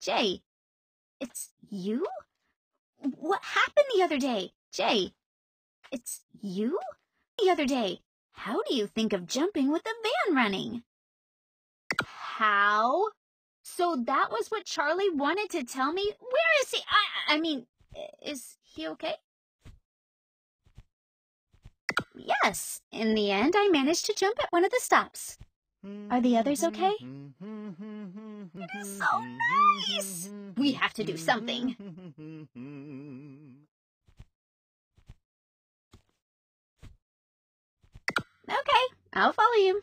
Jay, it's you? What happened the other day? Jay, it's you? The other day, how do you think of jumping with the van running? How? So that was what Charlie wanted to tell me? Where is he? I, I mean, is he okay? Yes, in the end, I managed to jump at one of the stops. Are the others okay? Mm-hmm, mm-hmm. So nice! We have to do something. Okay, I'll follow you.